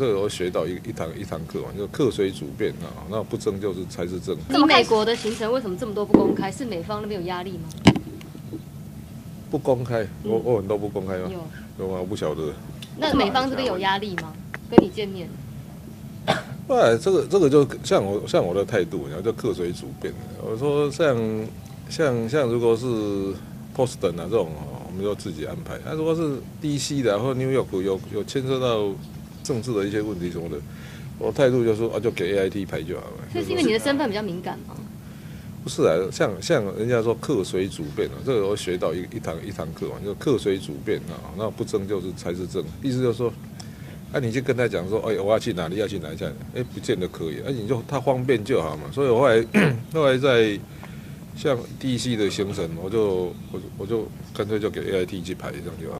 这个我学到一一堂一堂课嘛，就客随主便啊，那不争就是才是正。你美国的行程为什么这么多不公开？是美方那边有压力吗？不公开，我我很多不公开吗？有，有吗？我不晓得。那美方这边有压力吗？跟你见面？哎，这个这个就像我像我的态度，然后就客随主便。我说像像像如果是 Poston 啊这种哦，我们就自己安排。那如果是 DC 的或 New York 有有牵涉到政治的一些问题什么的，我态度就说啊，就给 AIT 排就好了。这是因为你的身份比较敏感吗？不是啊，像像人家说客随主便啊，这个我学到一一堂一堂课嘛，就客随主便啊，那不争就是才是争，意思就是说。啊，你就跟他讲说，哎，我要去哪里，要去哪里？哎，不见得可以。哎，你就他方便就好嘛。所以我后来 后来在像 DC 的行程，我就我我就干脆就给 AIT 去排一张就好。